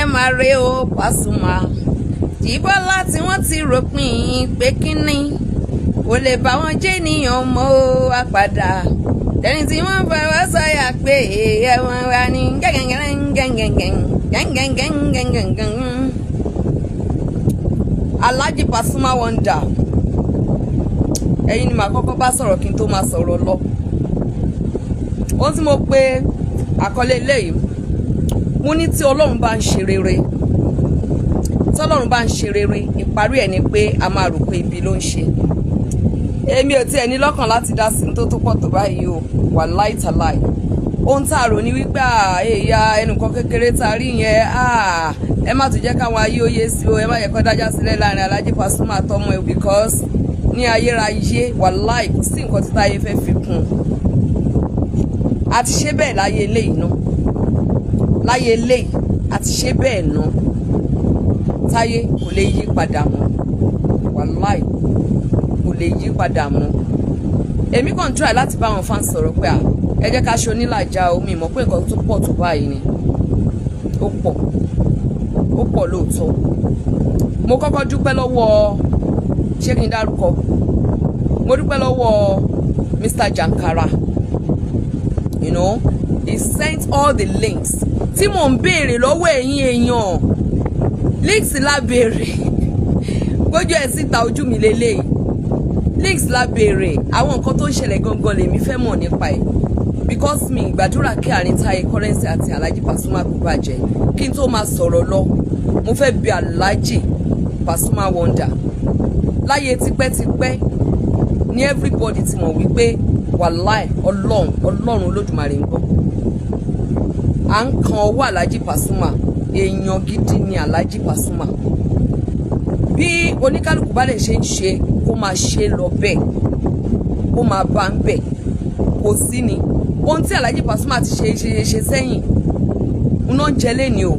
Yẹn máa re o Pasuma. Jíbọ́lá tí wọ́n ti ròpin pé kínní kò lè bá wọn jẹ́ ènìyàn mọ́ àpàdà tẹni tí wọ́n fọwọ́ sọ̀yà pé ẹ̀wọ̀n wa ni. Gẹ́gẹ́gẹ́gẹ́gẹ́gẹ́gẹ́gẹ́gẹ́gẹ́gẹ́gẹ́. Alhaji mo ní tí ọlọ́run bá ń ṣe rere tí ọlọ́run bá ń ṣe rere ìparí ẹ̀ ni pé a máa rò pé ibi ló ń ṣe. Èmi ò tiẹ̀ ní lọ́kàn láti dá sí tó tó pọ̀ tó báyìí o. Wà láìtàláì ohun tá a rò ní wípé èèyà ẹnìkan kékeré tá a rí yẹn ẹ má tún jẹ́ káwọn ayé òye sí o ẹ má yẹ kó dájà sílẹ̀ láàárín Alhaji Pasuma àtọmọ ẹ because ní ayérayé wàláì kò sí nǹkan tí táyé fẹ́ fi kún. Un àti ṣe bẹ́ẹ̀ láyé eléyìí náà láyé eléyìí àti ṣe bẹ́ẹ̀ náà táyé kò lè yí padà mọ́. Wàláì kò lè yí padà mọ́. Èmi kàn ń try láti bá àwọn fans sọ̀rọ̀ pé à ẹ jẹ́ ká ṣe onílàjà omi ìmọ̀ pé nǹkan tó pọ̀ tó báyìí ni. Ó pọ̀ ó pọ̀ lóòótọ́. Mo kọ́kọ́ dúpẹ́ lọ́wọ́ ṣé dárúkọ? Mo dúpẹ́ lọ́wọ́ Mr. Jankara. You know he sent all the links tí mò ń béèrè lọ́wọ́ ẹ̀yin èèyàn. Links la béèrè. Gbójú ẹ̀ síta ojú mi lélẹ́yìí links la béèrè. Àwọn nǹkan tó ń ṣẹlẹ̀ gangan lèmi fẹ́ mọ̀ nípa ẹ̀. Because mi gbàdúrà kí àárín Táyé Currency àti Alhaji Pasuma kò bàjẹ́. Kí n tó máa sọ̀rọ̀ lọ mo fẹ́ bi Alhaji Pasuma Wonder. Láyé tipẹ́tipẹ́ ní everybody ti mọ̀ wípé wàláì ọlọ́run ọlọ́run olódùmarè ń gbọ́ à ń kan ọwọ́ Alhaji Pasuma. Èèyàn gidi ni Alhaji Pasuma. Bí oníkálukú bá lè ṣe ń ṣe kó máa ṣe lọ bẹ́ẹ̀. Kó máa bá ń bẹ̀. Kò sí ni. Ohun tí Alhaji Pasuma ti ṣe ṣe ṣe sẹ́yìn iná ń jẹ lẹ́ni o.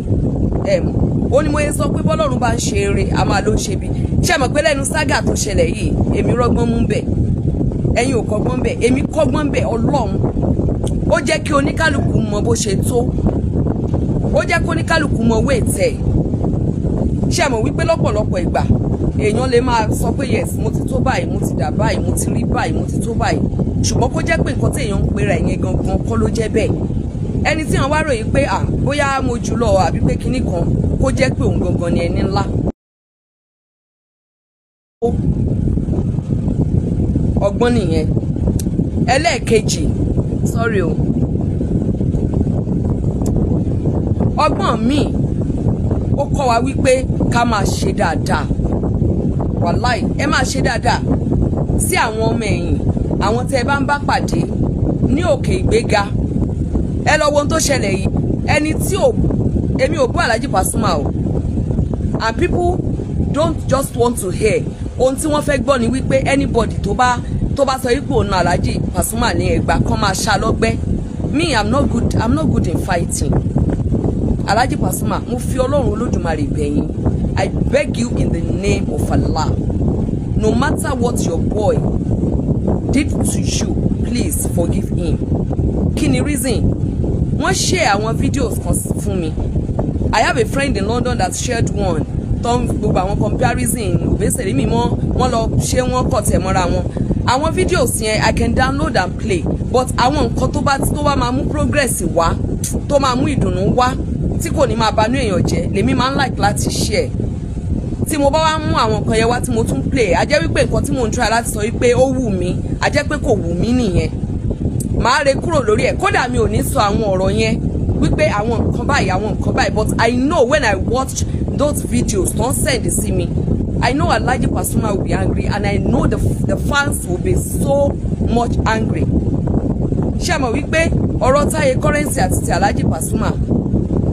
Ó ní mo yẹ sọ pé bọ́lọ́run bá ń ṣe eré a máa ló ń ṣe bí. Ṣe mọ̀ pé lẹ́nu ságà tó ṣẹlẹ̀ yìí èmi rọ́gbọ́n mú bẹ̀. Ẹ̀yin ò kọ́gbọ́n bẹ̀. Èmi kọ́gbọ́n bẹ̀ ọlọ́run ó jẹ́ kí oníkálukú mọ bó ṣe tó. Ó jẹ́ kí oníkálukú mọ owó ètẹ̀ ṣe mọ̀ wípé lọ́pọ̀lọpọ̀ ìgbà èèyàn lè máa sọ pé yes mo ti tó báyìí mo ti dà báyìí mo ti rí báyìí mo ti tó báyìí. Ṣùgbọ́n kó jẹ́ pé nǹkan tí èèyàn ń pera ẹ̀yẹn gangan kọ́ ló jẹ́ bẹ́ẹ̀. Ẹni tí wọ́n wá ròyìn pé à bóyá mo jù lọ àbí pé kinní kan kó jẹ́ pé òun gangan ni ẹni ńlá. Ọgbọ́n nìyẹn. Ẹlẹ́ẹ̀kejì sorry o. Ọgbọ́n míì ó kọ́ wa wípé ká máa ṣe dáadáa. Wàláì ẹ máa ṣe dáadáa. Sí àwọn ọmọ ẹ̀yìn àwọn tẹ́ ẹ bá ń bá pàdé ní òkè ìgbéga ẹ lọ ohun tó ṣẹlẹ̀ yìí. Ẹni tí ò èmi ò bú Alhaji Pasuma o. And people don't just want to hear. Ohun tí wọ́n fẹ́ gbọ́ ni wípé anybody tó bá tó bá sọ wípé òun Alhaji Pasuma ní ẹgbà kan máa ṣá lọ́gbẹ́. Me i'm not good i'm not good in fighting. Alhaji Pasuma mo fi ọlọ́run olódùmarè bẹ̀yìn i beg you in the name of Allah. No matter what your boy did to you please forgive him. Kí ni reason? Wọ́n share àwọn videos kan fún mi. I have a friend in London that shared one. Tó ń gbogbo àwọn comparison òbẹ́sẹ̀rí mi mọ́. Wọ́n lọ ṣé wọ́n kọ̀ tẹ̀ mọ́ra wọn àwọn videos yẹn i can download and play. But àwọn nǹkan tó bá tó bá máa mú progress wá tó máa mú ìdùnnú wá tí kò ní máa banú èèyàn jẹ́ lèmi máa ń like láti share. Tí mo bá wá mú àwọn nǹkan yẹn wá tí mo tún play a jẹ́ wípé nǹkan tí mo ń try láti sọ wípé ó wù mí a pé kò wù mí nìyẹn. Màá re kúrò lórí ẹ̀. Kódà mi ò ní sọ àwọn ọ̀rọ̀ yẹn wípé àwọn nǹkan báyìí àwọn nǹkan báyìí but i know when i watch those videos don send sí mi i know Alhaji Pasuma will be angry and i know the, the fans will be so much angry. Ṣé mọ̀ wípé ọ̀rọ̀ Táyé Currency àti ti Alhaji Pasuma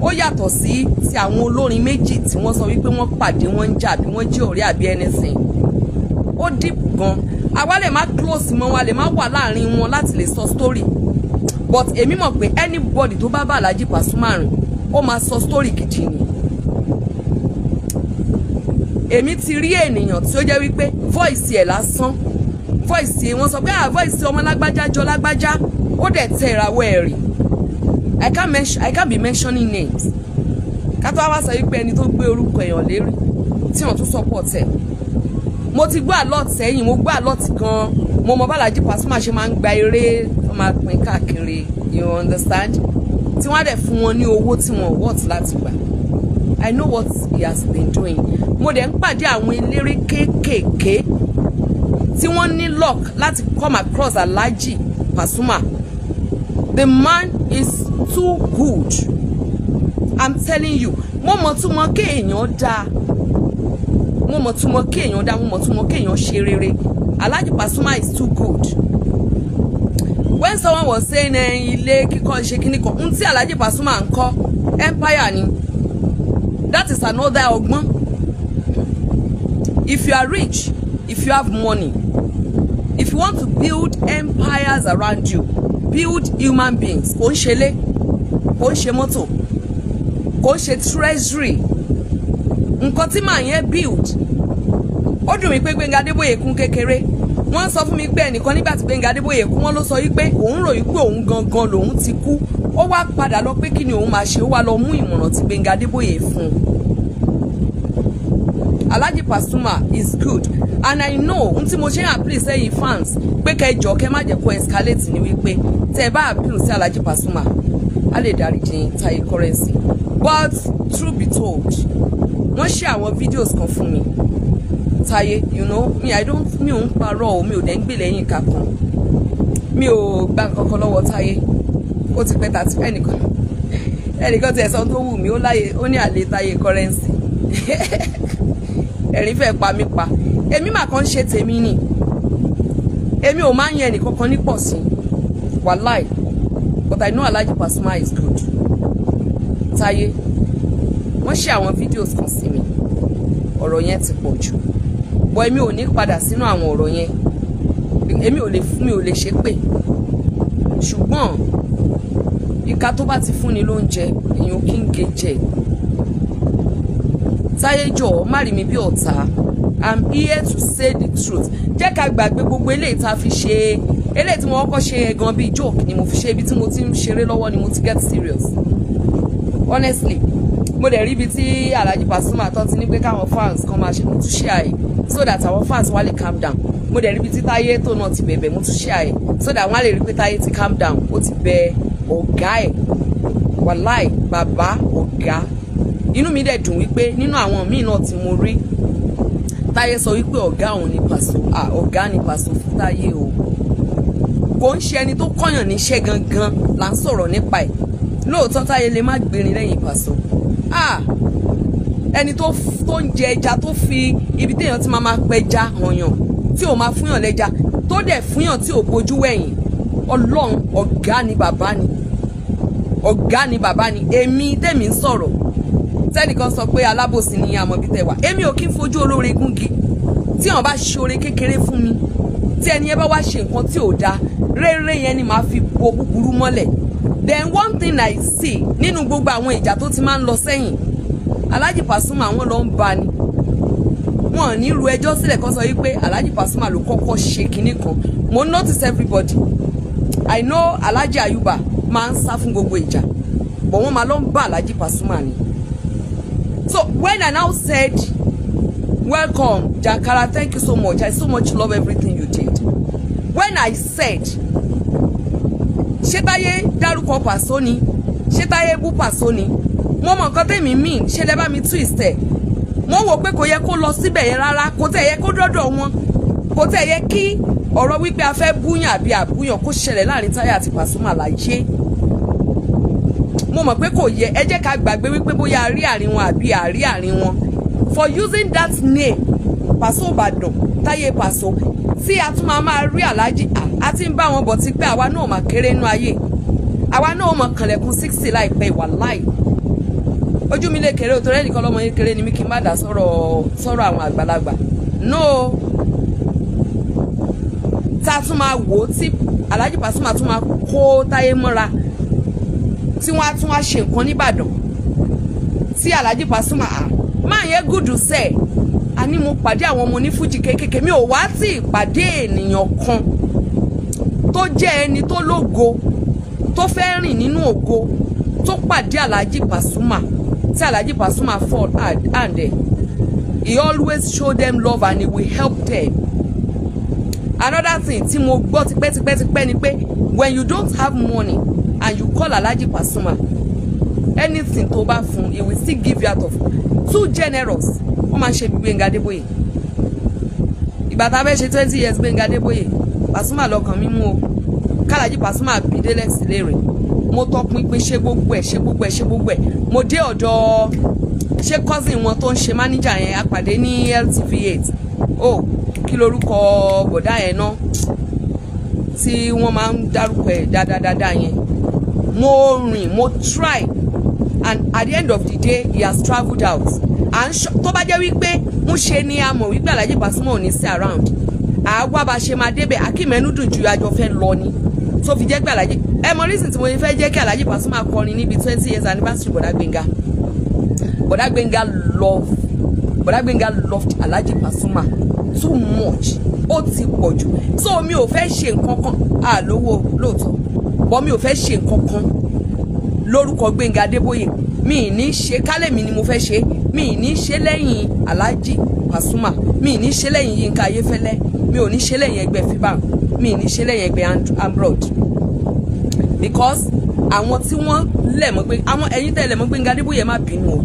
ó yàtọ̀ sí ti àwọn olórin méjì tí wọ́n sọ wípé wọ́n pàdé wọ́n ń jà bí wọ́n jí ọ̀rẹ́ àbí anything ó deep gan. Àwa lè má close mọ́ wa lè má wà láàárín wọn láti lè sọ story. But èmi mọ̀ pé anybody tó bá bá Alhaji Pasuma rìn ó máa story gidi èmi ti rí ènìyàn tí ó jẹ́ wípé voice ẹ̀ lásán. Voice ẹ̀ wọ́n sọ pé ah voice ọmọ lágbájá jọ lágbájá. Ó dẹ̀ tẹ ìràwọ̀ ẹ̀ rì. I can't mention I can't be mentioning names. Kátó wá sọ wípé ẹni tó gbé orúkọ èèyàn lérí tí wọ́n tún support ẹ̀. Mo ti gbọ́ àlọ́ọ̀tì sẹ́yìn mo gbọ́ àlọ́ọ̀tì gan mo mọ bàlájì Pasuma ṣe máa ń gba eré tó máa pín káàkiri you understand? Tí wọ́n á dẹ̀ fún wọn ní owó tí wọ́n wọ́ọ̀tì láti gbà. I know what he has been doing mo dẹ̀ ń pàdé àwọn eléré kéékèèké tí wọ́n ní luck láti come across Alhaji Pasuma. The man is too good. I'm telling you mo mọ̀ tún mọ̀ kéèyàn dáa mo mọ̀ tún mọ̀ kéèyàn dáa mo mọ̀ tún mọ̀ kéèyàn ṣe rere. Alhaji Pasuma is too good. When someone was saying ẹ ilé kíkọ́ ṣe kíní kan n tí Alhaji Pasuma ń kọ́ empire ni. That is another ọgbọ́n if you are rich if you have money if you want to build empires around you build human beings kò ń ṣe lé kò ń ṣe mọ́tò kò ń ṣe treasury nǹkan tí màá yẹn build ó dùn mí pé Gbẹ́ngà Adébóyè kún kékeré. Wọ́n sọ fún mi pé ẹnìkan nígbà tí Gbẹ́ngà Adébóyè kú wọ́n ló sọ wípé òun rò wípé òun gangan lòun ti kú. Ó wá padà lọ pé kí ni òun máa ṣe ó wá lọ mú ìmọ̀ràn tí Gbẹ́ngà Adébóyè fún un Alhaji Pasuma is good. And I know n tí mo ṣe appeal sẹ́yìn fans pé kẹjọ kẹ má jẹ́ kó escalate ni wípé tẹ́ bá appeal sí Alhaji Pasuma a lè dáríjì Taye Currency. But truth be told wọ́n ṣe àwọn videos kan fún mi. Taye you know me I don't mi ò ń parọ́ o mi ò dẹ̀ ń gbè lẹ́yìn kankan mi ò gba kankan lọ́wọ́ Taye ó ti pẹ́ tàti ẹnìkan ẹnìkan ti ẹ̀sán tó wù mí ó láyé ó ní àlè Taye Currency ẹ̀rín fẹ́ pa mí pa. Èmi mà kàn ń ṣe tèmi ni. Èmi ò máa ń yan ẹnìkankan ní pọ̀ sí wàláì. But I know Alhaji Pasuma is good. Táyé wọ́n ṣe àwọn videos kan sí mi. Ọ̀rọ̀ yẹn ti pọ̀ jù. Bọ́ èmi ò ní padà sínú àwọn ọ̀rọ̀ yẹn. Èmi ò lè fún mi ò lè ṣe pé. Ṣùgbọ́n ìka tó bá ti fúnni lóúnjẹ èèyàn kí ń ge jẹ Táyé jọ̀ọ́ má rí mi bí ọ̀tá. I'm here to say the truth. Jẹ́ ká gbàgbé gbogbo eléyìí tá a fi ṣe. Eléyìí tí mo kọ́kọ́ ṣe gan bíi joke ni mo fi ṣe ibi tí mo ti ń ṣeré lọ́wọ́ ni mo ti get serious. Honestly mo dẹ̀ rí ibi tí Alhaji Pasuma tó ti ní pé káwọn fans kan máa ṣe mo tún ṣe àyè so that àwọn fans wá lè calm down. Mo dẹ̀ rí ibi tí Táyé tó náà ti bẹ̀bẹ̀ mo tún ṣe àyè so that wọ́n á lè rí pé Táyé ti calm down. Ó ti bẹ ọ̀gá ẹ̀. Wàláì bàbá ọ̀gá inú mi dẹ̀ dùn wípé nínú àwọn míì náà tí mo rí Táyé sọ wípé ọ̀gá òun ni ah ọ̀gá ni Paso fún Táyé o. Kò ń ṣe ẹni tó kọ́yàn níṣẹ́ gangan là ń sọ̀rọ̀ nípa ẹ̀. Lóòótọ́ Táyé lè má gbérin lẹ́yìn ah ẹni tó ń jẹ ẹja tó fi ibi téèyàn ti máa máa pẹja hànyàn tí ò máa fúnyàn lẹ́ja tó dẹ̀ fúnyàn tí ò bójú wẹ̀yìn. Ọlọ́run ọ̀gá ni bàbá ni. Ọ̀gá ni bàbá ni. Èmi tẹ̀mí ń sọ̀rọ̀ tẹ́nìkan sọ pé alábòsí ni àmọ́bí tẹ̀ wá èmi ò kí ń fojú olóore gúngi. Tí wọn bá ṣoore kékeré fún mi tí ẹni yẹn bá wá ṣe nǹkan tí ò dáa rere yẹn ni màá fi bo búburú mọ́lẹ̀. Then one thing I see nínú gbogbo àwọn ìjà tó ti máa ń lọ sẹ́yìn Alhaji Pasuma àwọn lọ ń ba ni wọn ní ru ẹjọ́ sílẹ̀ kan sọ wípé Alhaji Pasuma ló kọ́kọ́ ṣe kinní kan. Mo notice everybody. I know Alhaji Ayuba máa ń sá fún gbogbo ìjà but wọ́n máa lọ ń bá Alhaji Pasuma ni so when I now said welcome Jankara thank you so much. I so much love everything you did. When I said ṣé Táyé dárúkọ Paso ni ṣé Táyé bú Paso ni mo mọ nǹkan tèmi mean ṣe lẹ bá mi twist ẹ. Mo wò pé kò yẹ kó lọ síbẹ̀ yẹn rárá kò tẹ̀ yẹ kó dọ́dọ̀ wọn kò tẹ̀ yẹ kí ọ̀rọ̀ wípé a fẹ́ búyàn àbí àbúyàn kó ṣẹlẹ̀ láàárín Táyé Pasuma láyé mo mọ̀ pé kò yẹ. Ẹ jẹ́ ká gbàgbé wípé bóyá a rí àárín wọn àbí àárí àárín wọn for using that name Paso Ìbàdàn Táyé Paso tí a tún máa máa rí Alhaji a ti ń bá wọn bọ̀ tí pé àwa náà mà kéré nú ayé. Àwa náà mọ̀ kànlẹ̀kùn sixty láìpẹ́ ìwà láì. Ojú mi lè kéré o torí ẹnìkan lọ́mọ yín kéré ni mi kì í má dá sọ̀rọ̀ sọ̀rọ̀ àwọn àgbàlagbà. No. Tá a tún máa wò ó tí Alhaji Pasuma tún máa kó Táyé mọ́ra tí wọ́n á tún wá ṣe nǹkan nìbàdàn tí Alhaji Pasuma à máa yẹ gùdù sẹ́ẹ̀ a ní mo pàdé àwọn ọmọ onífújì kéékèèké. Mi ò wá tí ì ènìyàn kan tó jẹ́ ẹni tó lógo tó fẹ́ rìn nínú ògo tó pàdé Alhaji Pasuma tí Alhaji Pasuma fall hand ẹ̀. He always show them love and he will help them. Another thing tí mo gbọ́ tipẹ́tipẹ́tipẹ́ ni pé when you don't have money and you call Alhaji Pasuma anything tó bá fún he will still give you out of too generous wọ́n máa ń ṣe bí Gbénga Adébóyè. Ìgbà tá a fẹ́ twenty years Gbénga Adébóyè Pasuma lọ́kàn mi mú o. Kálàjì Pasuma bí délẹ̀ sílé rẹ̀. Mo tọpinpin ṣe gbogbo ẹ̀ ṣe gbogbo ẹ̀ ṣe gbogbo ẹ̀. Mo dé ọ̀dọ̀ ṣé cousin wọn tó ń ṣe manager yẹn apàdé ní LTV eight. Oh kí lorúkọ bọ̀dá yẹn náà tí wọ́n máa ń dárúkọ ẹ̀ dáadáa yẹn mo rìn mo try. And at the end of the day he has travelled out. Ṣọ tó bá jẹ́ wípé ń ṣe ni a wípé Alhaji Pasuma ò ní sí around àwa bá ṣe máa débẹ̀ akímẹ́nu dùn ju àjọ fẹ́ lọ ni. Tó fi jẹ́ pé Alhaji ẹ mọ reason tí mo fẹ́ jẹ́ kí Alhaji Pasuma kọrin níbi twenty years anniversary bọ̀dá Gbénga bọ̀dá Gbénga love bọ̀dá Gbénga loved Alhaji Pasuma too much. Ó ti pọ̀ jù. So mi ò fẹ́ ṣe nǹkan kan. Àlówó lóòótọ́ bọ́ mi ò fẹ́ ṣe nǹkan kan lórúkọ Gbénga Adébóyè. Mi ì ní ṣe kálẹ̀ mi ni mo fẹ́ ṣe. Mi ì ní ṣe lẹ́yìn Alhaji Pasuma. Mi ì ní ṣe lẹ́yìn Yínká Ayéfẹ́lẹ́. Mi ò ní ṣe lẹ́yìn ẹgbẹ́ fiban mi ì ní ṣe lẹ́yìn ẹgbẹ́ ambrod because àwọn tí wọ́n lẹ̀ mọ́ pé àwọn ẹ̀yin tẹ́ mọ́ Gbénga Adébóyè má bínú o.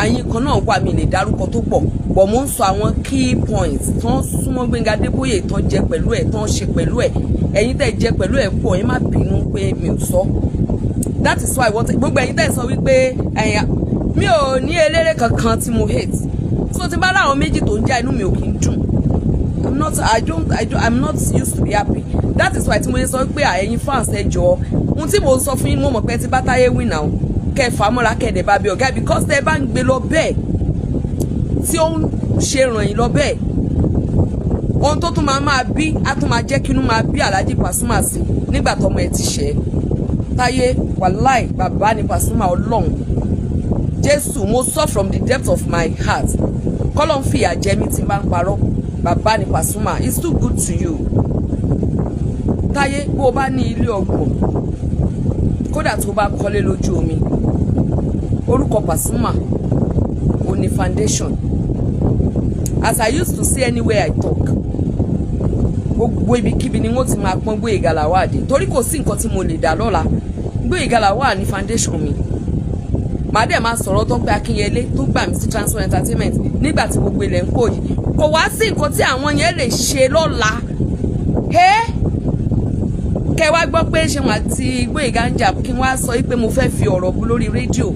Àyìn kan náà wà mí lè dárúkọ tó pọ̀. Bọ̀ mo ń sọ àwọn key points tán súnmọ́ Gbénga Adébóyè tán jẹ pẹ̀lú ẹ̀ tán ṣe pẹ̀lú ẹ̀. Ẹ̀yin tẹ́ jẹ pẹ̀lú ẹ̀ pọ̀ ẹ má bínú pé mi ò sọ. That is why gbogbo ẹ̀yin tẹ́ sọ wípé ẹ̀yà mi ò ní eléré kankan tí mo hate. So ti bá láwọn méjì tó ń jà inú mi ò kì í dùn. I'm not i don't i don't i'm not used to be happy. That is why tí mo yẹ sọ pé ẹ̀yin fans ẹ jọ ohun tí mo sọ fún yín mo mọ̀ pé ti bá win now kẹ́ fà á mọ́ra kẹ́ dẹ̀ bá bí ọ̀gá because tẹ́ bá ń gbé lọ bẹ́ẹ̀ tí ó ń ṣe ràn yín lọ bẹ́ẹ̀ ohun tó tún máa máa bí á tún máa jẹ́ kí inú máa bí Alhaji Pasuma sí nígbà tọmọ ẹ ti ṣẹ́. Táyé wàláì bàbá ni Pasuma ọlọ́run. Jésù mo sọ from the depth of my heart. Kọ́lọ́n fìyà jẹ mí tí n bá ń parọ́. Bàbá ni Pasuma it's too good to you. Táyé bó o bá ní ilé ọgbọ̀n kódà tó bá kọ́lé lójú omi orúkọ Pasuma ò foundation. As I used to say anywhere I talk gbogbo ibikíbi ni wọ́n ti máa pọ́n Gbóyèga Lawal torí kò sí nǹkan tí mo lè dá lọ́la. Gbóyèga Lawal ní foundation mi. Màá dẹ̀ máa sọ̀rọ̀ Tọ́pẹ́ Akínyẹlé tó gbà mí sí Transform Entertainment nígbà tí gbogbo ilẹ̀ ń kó yìí. Kò wá sí nǹkan tí àwọn yẹn lè ṣe lọ́la. Kẹ wá gbọ́ pé ṣé wọn àti Gbóyèga ń jà kí wọ́n á sọ pé mo fẹ́ fi ọ̀rọ̀ bu lórí rédíò.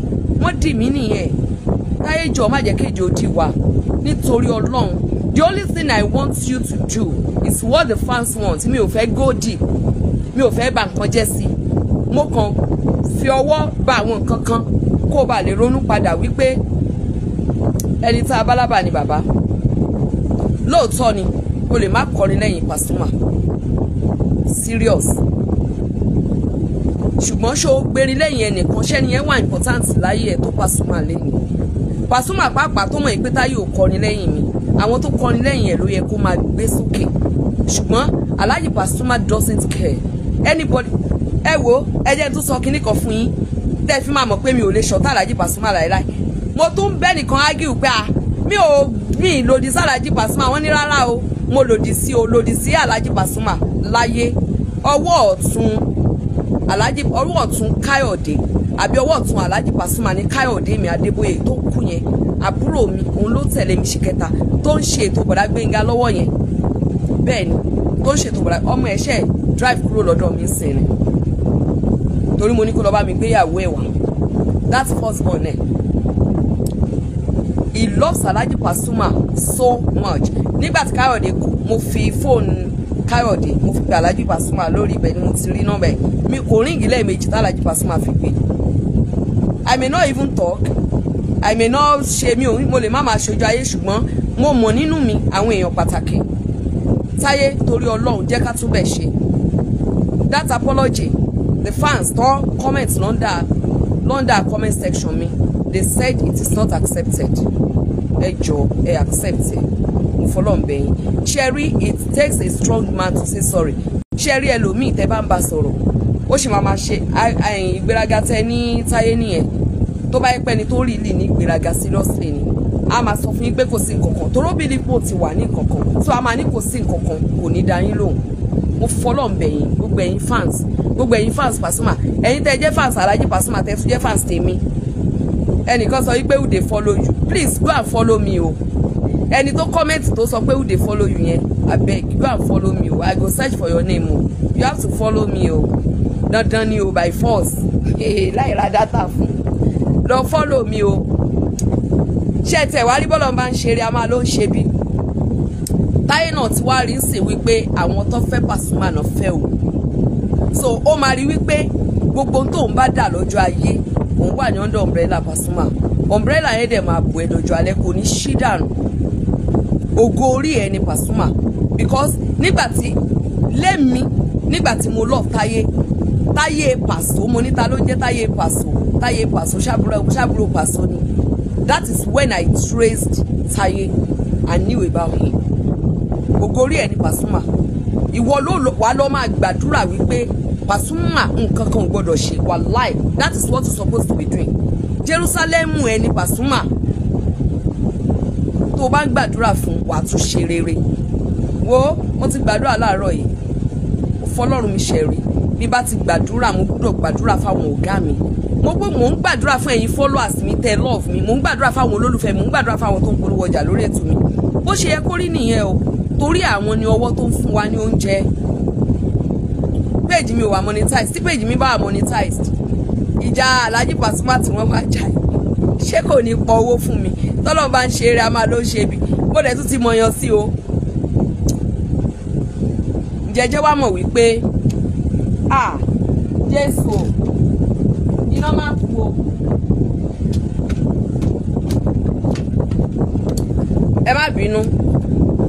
Wọ́n dì mí nìyẹn. Táyé jọ má jẹ́ kéjì ó wa nítorí Ọlọ́run. The only thing I want you to do is what the fans want. Mi ò fẹ́ go deep mi ò fẹ́ bà nǹkan jẹ́ sí. Mo kàn fi ọwọ́ bà àwọn nǹkan kan kó bá lè ronú padà wípé ẹni tá a bá lábà ni bàbá. Lóòótọ́ ni o lè má kọrin lẹ́yìn Pasuma. Serious. Ṣùgbọ́n ṣó gbérin lẹ́yìn ẹnìkan? Ṣẹ́ni yẹn wà important láyé ẹ̀ tó Pasuma lẹ́yìn Pasuma pàápàá tó mọ̀ pé táyé ò kọrin lẹ́yìn mi. Àwọn tó kọrin lẹ́yìn ẹ̀ ló yẹ kó máa gbé sókè ṣùgbọ́n Alhaji Pasuma doesn't care. Anybody ẹ wo ẹ jẹ́ tó sọ kinní kan fún yín. Tẹ́ fi máa mọ̀ pé mi ò lè ṣọ̀tá Alhaji Pasuma láéláé. Mo tún bẹ́ nìkan ágìw pé a mi ò mi lòdì sí Alhaji Pasuma. Wọ́n ní rárá o mo lòdì sí o lòdì sí Alhaji Pasuma láyé. Ọwọ́ ọ̀tún Alhaji ọwọ́ ọ̀tún Káyọ̀dé àbí ọwọ́ ọ̀tún Alhaji Pasuma ní Káyọ̀dé mi Adébóyè tó kú yẹn. Àbúrò mi òun ló tẹ̀lé mi ṣìkẹta tó ń ṣe ètò bọ̀dá Gbénga lọ́wọ́ yẹn bẹ́ẹ̀ ni tó ń ṣe ètò bọ̀dá ọmọ ẹ̀ṣẹ̀ drive kúrò lọ́dọ̀ mi sìn ni torí mo ní kó lọ bá mi gbéyàwó ẹ̀ wá. That's first born ẹ̀. He loves Alhaji Pasuma so much. Nígbà tí Káyọ̀dé kú mo fi fóònù Káyọ̀dé mo fi pe Alhaji Pasuma lórí ibẹ̀ ni mo ti rí nọ́mbà ẹ̀. Mi kò ríǹgì lẹ́ẹ̀mejì tí Alhaji Pasuma fi gbé. I may not even talk. I may not ṣe mi ò mo lè má máa ṣojú ayé ṣùgbọ́n mo mọ̀ nínú mi àwọn èèyàn pàtàkì táyé torí Ọlọ́run jẹ́ ká túbẹ̀ ṣe. That apology the fans don comment lọ́ndà lọ́ndà comment section mi. They said it is not accepted. Ẹ jọ ẹ accept ẹ. Mo fọlọ́ ń ṣẹ́rí it takes a strong man to say sorry. Ṣẹ́rí ẹlòmíì tẹ́ bá ń bá sọ̀rọ̀ ó sì máa ma ṣe ìgbéraga tẹ ní táyé nìyẹn. Tó bá yẹ pé ẹni tó rí lì ní ìgbéraga seriously ni a máa sọ fún yín pé kò sí nǹkan kan. Toró bí lipo ti wà ní nǹkan kan. So a máa ní kò sí nǹkan kan kò ní dá yín lóhùn. Mo fọlọ́ ń bẹ̀ yín gbogbo ẹ̀yin fans gbogbo ẹ̀yin fans Pasuma. Ẹ̀yin tẹ́ jẹ́ fans Alhaji Pasuma tẹ́ jẹ́ fans tèmi. Ẹnìkan sọ who dey follow you? Please go and follow me o. Ẹni tó comment tó sọ pé dey follow you yẹn abeg go and follow me o. I go search for your name o. You have to follow me o. Dandan ni o by force. Láì ra data fún. Lọ follow me o ṣé tẹ wá rí bọ́lọ̀ bá ń ṣeré a máa ló ń ṣe bí? Táyé náà ti wá rí sí wípé àwọn tó fẹ́ Pasuma náà fẹ́ o so ó máa rí wípé gbogbo tó ń bá dà lọ́jọ́ ayé òun wà ní under umbrella Pasuma. Umbrella yẹn dẹ̀ máa bò ẹ́ lọ́jọ́ alẹ́ kò ní ṣí dànù. Ògo orí ẹ̀ ni Pasuma. Because nígbà tí lẹ́mi nígbà tí mo love táyé táyé pàṣọ mo níta ló jẹ́ táyé pàṣọ táyé pàṣọ ṣàbúrò pàṣọ ni that is when I traced táyé and knew about him. Ògo orí ẹ̀ Pasuma. Ìwọ ló wà lọ́ máa gbàdúrà wípé Pasuma nǹkan kan ò gbọdọ̀ ṣe. Wàláì that is what you supposed to be doing. Jerusalem ẹ ni Pasuma. Tó o bá ń gbàdúrà fún wàá tún ṣe rere. Wo mo ti gbàdúrà láàárọ̀ yìí. Fọlọ́run mi ṣe rí. Bí bá ti gbàdúrà mo gbúdọ̀ gbàdúrà fáwọn ọ̀gá mi mo gbọ́ mò ń gbàdúrà fún ẹ̀yin followers mi tẹ́ love mi. Mò ń gbàdúrà fáwọn olólùfẹ́ mi mò ń gbàdúrà fáwọn tó ń polówó ọjà lórí ètò mi. Bó ṣe yẹ kó rí nìyẹn o torí àwọn ni ọwọ́ tó ń fún wa ní oúnjẹ. Péèjì mi ò wà monetized. Tí péèjì mi bá wà monetized ìjà Alhaji Pasuma tí wọ́n máa jà ṣé kò ní pọ owó fún mi? Tọ́lọ́ bá ń ṣe eré a máa ló ń ṣe bí mo dẹ̀ tún ti mọyan sí o. Jẹjẹ wa mọ̀ wípé ah Jésù o iná máa kú o. Ẹ má bínú.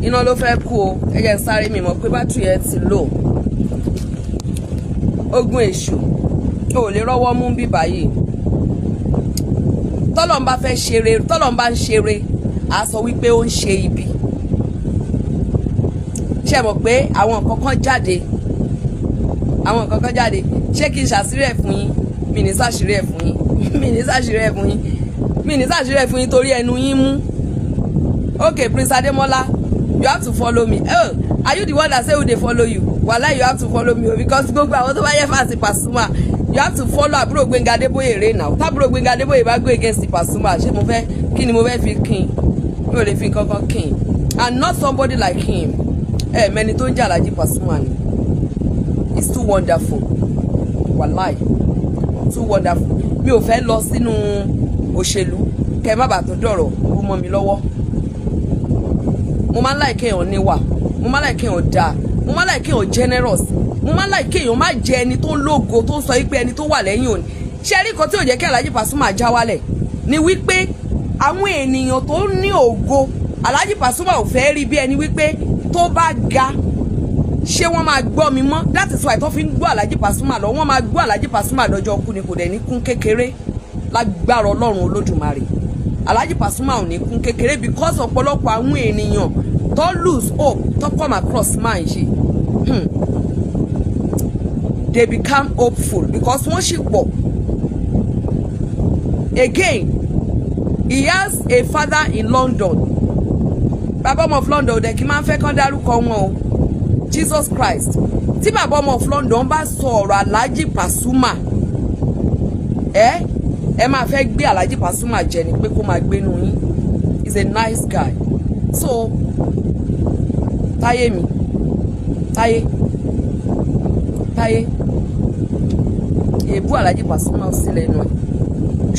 Iná ló fẹ́ kú o. Ẹ jẹ́ sáré mi mọ̀ pé bátìrì ẹ ti lò. Ogun èṣù. O ò lè rọ́wọ́ mú bí báyìí. Tọ́lọ̀ ń bá fẹ́ ṣeré tọ́lọ̀ ń bá ń ṣeré a sọ wípé ó ń ṣe ibi. Ṣe mọ̀ pé àwọn nǹkan kan jáde? Àwọn nǹkan kan jáde. Ṣé kí n ṣàṣírí ẹ̀ fún yín mi ní ṣàṣírí ẹ̀ fún yín. Mi ní ṣàṣírí ẹ̀ fún yín. Mi ní ṣàṣírí ẹ̀ fún yín torí ẹnu yín mú. Okay Prince Ademola you have to follow me. Oh are you the one that say we dey follow you? Wàhálà you have to follow me o because gbogbo àwọn tó bá yẹ fàṣẹ Pasuma you have to follow àbúrò Gbẹ́ngà Adébóyè rè náà. Tábúrò Gbẹ́ngà Adébóyè bá gbé against Pasuma ṣé mo fẹ́ kí ni mo fẹ́ fi kín mi ò lè fi kankan kín and not somebody like him. Ẹ mẹni tó ń jà Alhaji Pasuma ni. It's too wonderful. Wàláì too wonderful. Mi ò fẹ́ lọ sínú òṣèlú. Kẹ má bàa tó dọ̀rọ̀ ó mọ́ mi lọ́wọ́. Mo máa ń láì kéèyàn níwà. Mo máa ń láì kéèyàn dáa. Mo máa ń láì kéèyàn generous. Mo máa ń láì kéèyàn má jẹ ẹni tó lógo tó sọ wípé ẹni tó wà lẹ́yìn òní. Ṣé rí nǹkan tí ò jẹ́ kí Alhaji Pasuma já wálẹ̀? Ni wípé àwọn ènìyàn tó ní ògo Alhaji Pasuma ò fẹ́ rí bí ẹni wípé tó bá ga ṣé wọ́n máa gbọ́ mi mọ́? Is why tó fi ń gbọ́ Alhaji Pasuma lọ. Wọ́n máa gbọ́ Alhaji Pasuma lọ́jọ́ kú ni kò dẹ̀ ní kún kékeré lágbára ọlọ́run olódùmarè. Alhaji Pasuma ò ní kún kékeré because ọ̀pọ̀lọpọ̀ àwọn ènìyàn tó lose hope tó come across mind ṣe hmm. they become hopeful because wọ́n ṣì pọ̀. Again he has a father in London. Bàbá ọmọ of London dẹ̀ kí máa ń fẹ́ kán dárúkọ wọn o Jesus Christ. Tí bàbá ọmọ of London bá sọ ọ̀rọ̀ Alhaji Pasuma ẹ ẹ máa fẹ́ gbé Alhaji Pasuma jẹ ni pé kó máa gbénu yín. He's a nice guy. So táyé mi táyé táyé èébú Alhaji Pasuma sí lẹ́nu ẹ̀.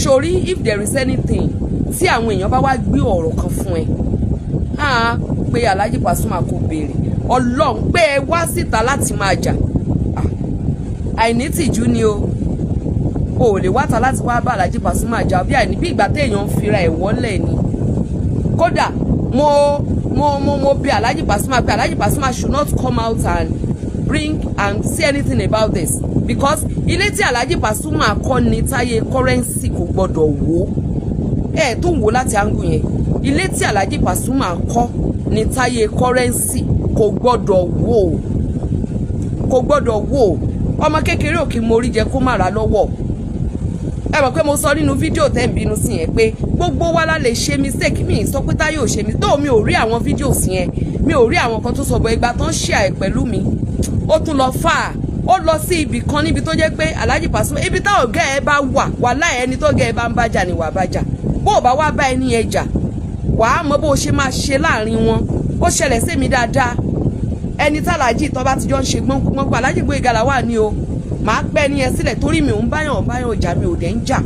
Sori if there is anything tí àwọn èèyàn bá wá gbé ọ̀rọ̀ kan fún ẹ pé Alhaji Pasuma kò béèrè ọlọ́run pé ẹ wá síta láti máa jà. Àìní tìjú ni o. O ò lè wáta láti wá bá Alhaji Pasuma jà bí àìní bí ìgbà téèyàn ń fira ẹ̀ wọ́lẹ̀ ni. Kódà mo mo mo mo bí Alhaji Pasuma pé Alhaji Pasuma should not come out and bring and say anything about this. Because ilé tí Alhaji Pasuma kọ́ ni táyé currency kò gbọ́dọ̀ wó ẹ̀ tó ń wò láti angu yẹn. Ilé tí Alhaji Pasuma kọ́ ni táyé currency kò gbọ́dọ̀ wó kò gbọ́dọ̀ wó ọmọ kékeré ò kí mórí jẹ kó má ra lọ́wọ́. Ẹ mọ̀ pé mo sọ nínú fídíò tẹ́ ń bínú sí yẹn pé gbogbo wa la lè ṣe mistake. Mi sọ pé táyé ò ṣe mi tó mi ò rí àwọn fídíò sí yẹn. Mi ò rí àwọn kan tó sọ bọ ìgbà ń ṣe àì pẹ̀lú mi. Ó tún lọ fà á. Ó lọ sí ibì kan níbi tó jẹ́ pé Alhaji Pasuma ibi táwọn ọ̀gá ẹ bá wà wàhálà ẹni tó gẹ ẹ bá ń bájà ni wàá bájà. Bó o bá wá bá ẹni yẹn jà wàá mọ bó o ṣe máa ṣe láàárín wọn. Ó ṣẹlẹ̀ sí mi dáadáa ẹni tálàjì tó bá ti jọ ń ṣe gbọ́ngbọ́n pa Alhaji Gboyega Lawal ni o. Màá pẹ́ ẹni yẹn sílẹ̀ torí mi ò ń báyàn báyàn ọjà mi ò dẹ̀ ń jà.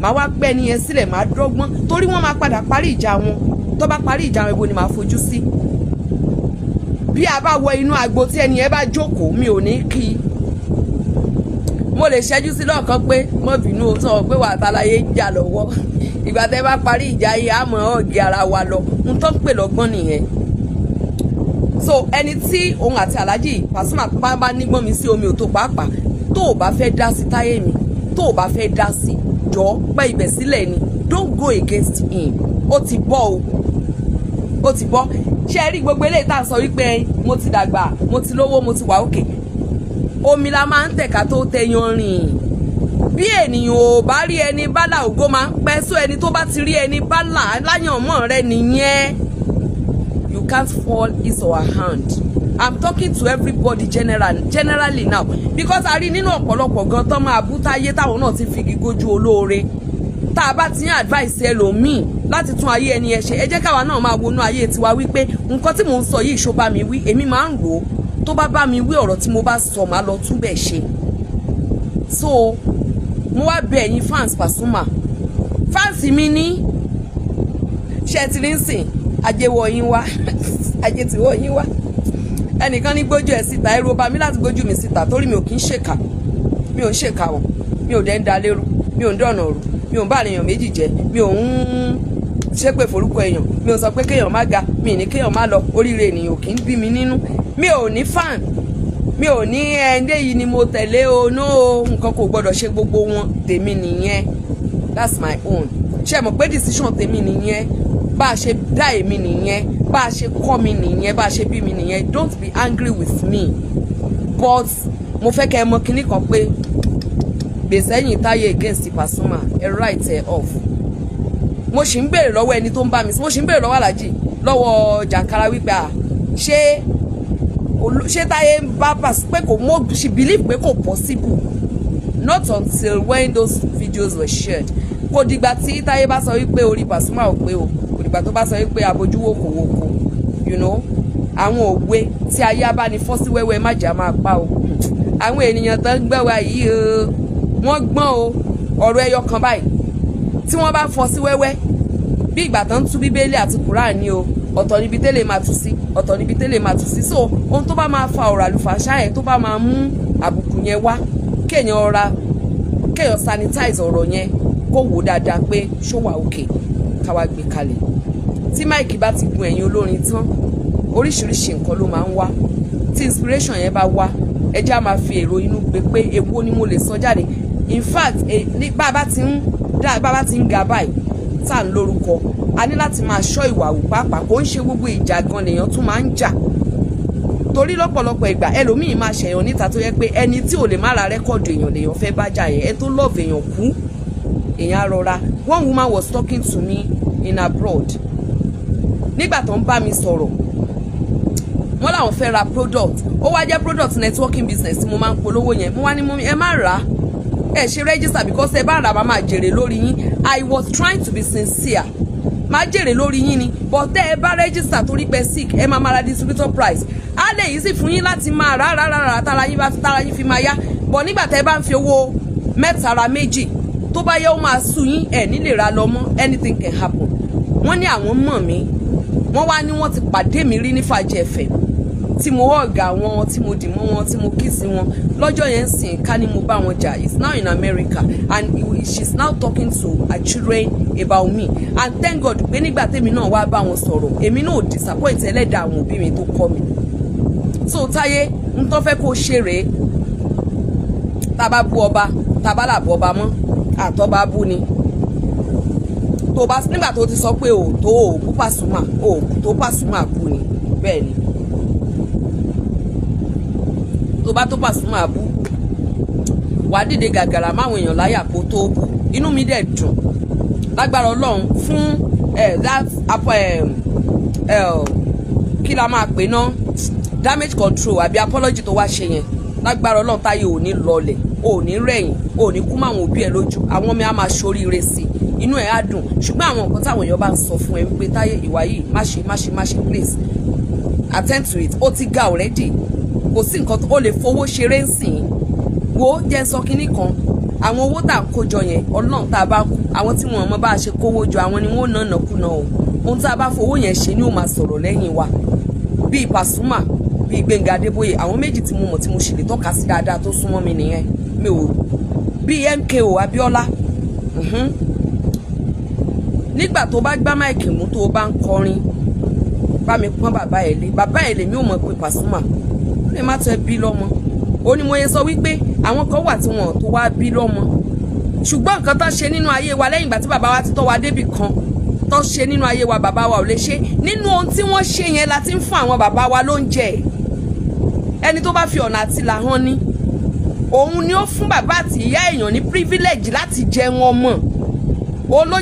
Màá wá pẹ́ ẹni yẹn sílẹ̀ màá dọ́gbọ́n torí wọ́n máa padà parí ìjà wọn. Tó bá parí ìjà wọn ibo ni màá fojú sí? Bí a bá wọ inú agbo tí ẹni yẹn bá jókòó mi ò ní kí i. Mo lè ṣẹ́jú sí lọ́ọ̀kan pé mọ́ bínú o sọ pé wàá talaye ń jà lọ́wọ́. Ìgbà tẹ́ bá parí ìjà yìí àmọ́ ọ̀gì ara wa lọ. Ń ń pè lọ́gbọ́n nìyẹn so ẹni tí òun àti Alhaji Pasuma bá nígbọ́n mi sí omi òtó pàápàá tó o bá fẹ́ dá sí táyé mi tó o bá fẹ́ dá sí jọ pẹ́ ibẹ̀ sílẹ̀ ni. Don't go against him. Ó ti bọ́ o. Ó ti bọ́. Ṣé ẹ rí gbogbo eléyìí tá à ń sọ wípé mo ti dàgbà mo ti lówó mo ti wà òkè? Omi la máa ń tẹ̀ka tó tẹyan rìn. Bí ènìyàn ò bá rí ẹni bálà ògo máa ń pẹ́. Só ẹni tó bá ti rí ẹni bálà láyànmọ́ rẹ nìyẹn can't fall his or her hand. I'm talking to everybody general, generally now. Because a rí nínú ọ̀pọ̀lọpọ̀ gan tán máa bú táyé táwọn náà ti figi gójú olóore. Tá a bá ti ń advice ẹlòmíì láti tún ayé ẹni ẹ ṣe ẹ jẹ́ káwa náà máa wọnú ayé tiwa wípé nǹkan tí mò ń sọ yìí ṣó bá mi wí. Èmi máa ń rò ó. Tó bá bá mi wí ọ̀rọ̀ tí mo bá sọ máa lọ tún ṣe. So mo wá bẹ̀ ẹ̀yin fans Pasuma. Fans mi ní ṣe ajé wọ yín wá. Ajé ti wọ yín wá. Ẹnìkan ní gbójú ẹ síta. Ẹrù ọba mi láti gbójú mi síta torí mi ò kí ń ṣèkà. Mi ò ń ṣèkà wọn mi ò dẹ́ ń da lérú. Mi ò ń dọ̀nà rú. Mi ò ń bá èèyàn méjì jẹ. Mi ò ń ṣépè forúkọ èèyàn. Mi ò sọ pé kéèyàn má ga. Mi ì ní kéèyàn má lọ. Oríire ènìyàn ò kí ń bí mi nínú. Mi ò ní fan. Mi ò ní ẹndé yìí ni mo tẹ̀lé o. No nǹkan kò gbọ́dọ̀ ṣe gbogbo wọn. Tèmi nìyẹn. That's my own. Ṣe mọ̀ pé decision tèmi nìyẹn bá a ṣe dá èmi nìyẹn bá a ṣe kọ́ mi nìyẹn bá a ṣe bí mi nìyẹn don't be angry with me. But mo fẹ́ kẹ́ ẹ mọ̀ kinní kan pé gbèsè ẹ̀yìn táyé against Pasuma ẹ write ẹ off. Mo sì ń béèrè lọ́wọ́ ẹni tó ń bá mi mo sì ń béèrè lọ́wọ́ alájì lọ́wọ́ jàǹkárá wípé à ṣé ṣé táyé ń bá pé kò mo she believe pé kò possible? Not until when those videos were shared. Kò dìgbà tí táyé bá sọ wípé orí Pasuma ò pé o kò dìgbà tó bá sọ wípé abojú wò kò wò kò you know àwọn òwe tí ayé abáni fọ́ sí wẹ́wẹ́ má jà máa pa o. Àwọn ènìyàn tó ń gbẹ́ wa yìí o wọ́n gbọ́n o ọ̀rọ̀ ẹyọ kan báyìí. Tí wọ́n bá fọ́ sí wẹ́wẹ́ bí ìgbà tó ń tú bíbélì àti kùrán ni o ọ̀tọ̀ níbi tẹ́lẹ̀ máa tú sí ọ̀tọ̀ níbi tẹ́lẹ̀ máa tú sí. So ohun tó bá máa fa ọ̀rọ̀ àlùfàṣà yẹn tó bá máa mú àbùkù yẹn wá kéèyàn ọ̀ra kéèyàn sanitize ọ̀rọ̀ yẹn kó wò dáadáa pé ṣó wà òkè káwá gbé kalẹ̀. Tí máìkì bá ti gun ẹ̀yìn olórin tán oríṣiríṣi nǹkan ló máa ń wá. Tí inspiration yẹn bá wá ẹ já máa fi èrò inú gbé pé èwo ni mo lè sọ jáde. In fact ní a bá ti ń dá bá ti ń ga báyìí tá à ń lórúkọ a ní láti máa ṣọ́ ìwà wù pàápàá. Kò ń ṣe gbogbo ìjà gan lèèyàn tún máa ń jà. Torí lọ́pọ̀lọpọ̀ ìgbà ẹlòmíì máa ṣẹ̀yàn níta tó yẹ pé ẹni tí ò lè má ra rẹ́kọ̀dù èèyàn lèèyàn fẹ́ bá jà yẹn. Ẹ tó lọ́ọ̀fù èèyàn kú èèyàn rọra. One woman was talking to me in abroad. Nígbà tó ń bá mi sọ̀rọ̀ wọ́n làwọn fẹ́ ra product. Ó wá jẹ́ product networking business tí mo máa ń polówó yẹn. Mo wá ní mọ́mí ẹ má rà ẹ ṣe register because ẹ bá rà á máa jèrè lórí yín. I was trying to be sincere. Máa jèrè lórí yín ni. But tẹ́ ẹ bá register torí pé sick ẹ máa máa distributor price. Á lè yí sí fún yín láti máa rà rà rà yín fi máa yá. But nígbà tẹ́ ẹ bá ń fi owó mẹ́ta ra méjì tó bá yẹ ó máa sú yín ẹ̀ nílè ra lọ mọ́. Anything can happen. Wọ́n ní àwọn mọ̀ mí. Wọ́n wá ní wọ́n ti pàdé mi rí ní fàájì ẹ̀fẹ̀ tí mo ọ̀gá wọn tí mo dì mọ́ wọn tí mo kíìsì wọn. Lọ́jọ́ yẹn sìn ká ní mo bá wọn jà. Is now in America. And she is now talking to her children about me. And thank God pé nígbà tèmi náà wá bá wọn sọ̀rọ̀ èmi náà ò disappoint ẹlẹ́dàá àwọn òbí mi tó kọ́ mi. So táyé ń tọ́ fẹ́ kó ṣe rèé. Tá a bá bú ọba tá a bá là bú ọba mọ́ àtọ́ba bú ni. Tó bá nígbà tó ti sọ pé o tó bú Pasuma o tó Pasuma bú ni. Bẹ́ẹ̀ ni. Tó bá tó Pasuma bú wà á dìde gàgàrà máwọn èèyàn láyà kó tó bú. Inú mi dẹ̀ dùn. Lágbára ọlọ́run fún ẹ̀ that ẹ̀ ẹ̀ kí la máa pè ná? Damage control àbí apology tó wá ṣe yẹn. Lágbára ọlọ́run táyé ò ní lọlẹ̀ ò ní rẹ̀yìn ò ní kú máwọn òbí ẹ̀ lójú àwọn ọmọ ẹ̀ á máa ṣoríire sí i inú ẹ̀ á dùn. Ṣùgbọ́n àwọn nǹkan táwọn èèyàn bá ń sọ fún ẹ wípé táyé ìwà yìí má ṣe má ṣe má ṣe please attend to it. Ó ti ga already. Kò sí nǹkan ó lè fowó ṣeré ń sìn wo jẹ́ sọ kínní kan. Àwọn owó tá à ń kójọ yẹn ọlọ́run tá a bá kú àwọn tí wọn mọ bá a ṣe kówó jọ àwọn ni wọn ò ná nàkúnà o. Ohun tá a bá fowó yẹn ṣe ni ó máa sọ̀rọ̀ lẹ́yìn wa. Bíi Pasuma bíi Gbẹ̀ngà Adébóyè àwọn méjì tí mo mọ̀ tí mo ṣì tọ́ka sí dáadáa tó súnmọ́ mi nìyẹn mi ò bíi MKO Abiola. Nígbà tó bá gbá máìkì mú tó bá ń kọrin bá mi pọ́n bàbá ẹ̀ lé. Bàbá ẹ̀ lèmi ò mọ̀ pé Pasuma. Ó lè má tẹ bí lọ́mọ. Ó ní mo yẹ sọ wípé àwọn kan wà tí wọn tó wá bí lọ́mọ. Ṣùgbọ́n nǹkan tó ṣe nínú ayé wa lẹ́yìn ìgbà tí bàbá wa ti tọ́ wa débì kan tó ṣe nínú ayé wa bàbá wa ò lè ṣe. Nínú ohun tí wọ́n ṣe yẹn la ti ń fún àwọn bàbá wa lóúnjẹ. Ẹni tó bá fi ọ̀nà àti là hàn ni òun ni ó fún bàbá àti ìyá èèyàn ní privilege láti jẹ wọn mọ̀. Òun ló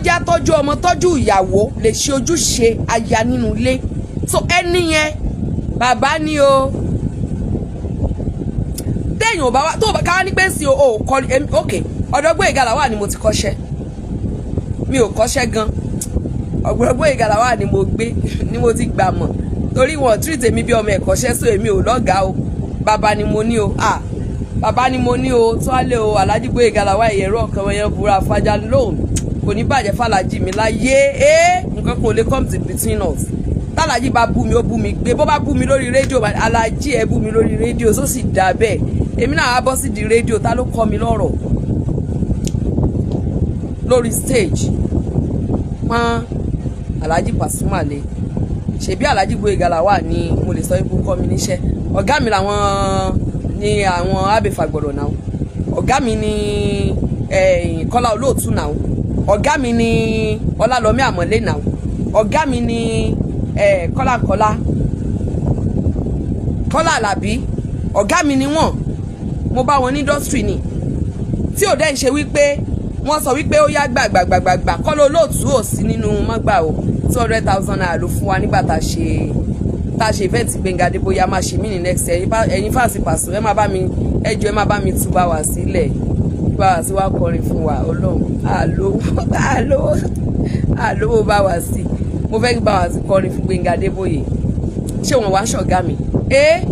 ọmọ tọ́jú ìyàwó lè ṣe ojúṣe aya nínú ilé. So ẹni yẹn bàbá ni o. Téèyàn ò bá wá tó ká ní pé sí o ò kọ ok ọ̀dọ́gbọ́n ìgalà wà ni mo ti kọ́ṣẹ́. Mi ò kọ́ṣẹ́ gan. Ọ̀gbọ̀ngbọ̀n ìgalà wà ni mo gbé ni mo ti gbà mọ̀. Torí wọn treat èmi bí ọmọ ẹ̀kọ́ṣẹ́ so èmi ò lọ́gàá o. Bàbá ni mo ní o. Ah bàbá ni mo ní o tọ́lẹ̀ o alájí gbé ìgalà wà ìyẹ̀rọ ọ̀kan wọn yẹn búra fàjà lóhùn. Kò ní bàjẹ́ fàlàjì mi láyé. Ẹ́ nǹkan kò lè come between us tálàjì bá bú mi ó bú mi gbé. Bó bá bú mi lórí rédíò alájí ẹ bú mi lórí rédíò tó sì dà bẹ́ẹ̀. Èmi náà á bọ́ sí di rédíò ta ló kọ́ mi lọ́rọ̀? Lórí stage. Pọ́n Alhaji Pasuma lé ṣebí Alhaji Gboyega Lawal ni mo lè sọ ipò kọ́ mi níṣẹ́. Ọ̀gá mi làwọn ni àwọn abẹ́fàgbọ̀rọ̀ náà. Ọ̀gá mi ni Kọ́lá Olóòtú náà. Ọ̀gá mi ni Ọlálọ́mí Àmọ́lé náà. Ọ̀gá mi ni Kọ́lá Kọ́lá. Kọ́lá Àlàbí. Ọ̀gá mi ni wọ́n. Mo bá wọn ní industry ni. Tí ò dẹ́ ń ṣe wípé wọ́n sọ wípé ó yá gbàgbàgbàgbà kọ́ ló lóòtú ò sí nínú mọ́gbà o. Two hundred thousand naira ló fún wa nígbà tá a ṣe tá a ṣe event Gbẹ́ngà Adébóyè máa ṣe mí ní next year. Ẹ̀yin fàṣì pàṣẹ ẹ máa bá mi ẹjọ́ ẹ máa bá mi tú bá wa sílẹ̀. Bá wa sí wa kọrin fún wa ọlọ́run. Àlówó àlówó àlówó bá wa sí. Mo fẹ́ bá wa sí kọrin fún Gbẹ́ngà Adébóyè ṣé wọn wá ṣọ̀gá mi? Ẹ́